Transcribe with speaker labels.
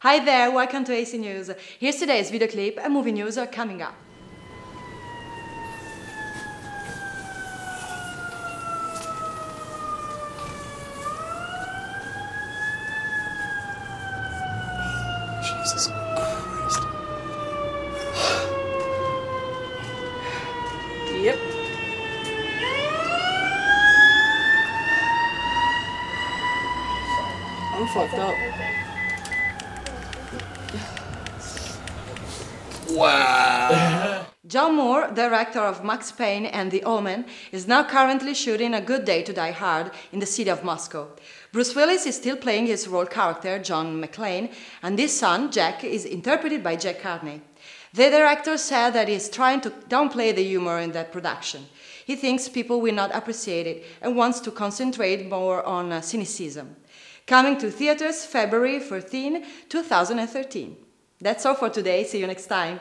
Speaker 1: Hi there, welcome to AC News. Here's today's video clip and movie news are coming up.
Speaker 2: Jesus Christ.
Speaker 1: Yep.
Speaker 2: I'm fucked up. Wow.
Speaker 1: John Moore, director of Max Payne and The Omen, is now currently shooting A Good Day to Die Hard in the city of Moscow. Bruce Willis is still playing his role character, John McClane, and his son, Jack, is interpreted by Jack Courtney. The director said that he is trying to downplay the humor in that production. He thinks people will not appreciate it and wants to concentrate more on uh, cynicism. Coming to theaters February 14, 2013. That's all for today. See you next time.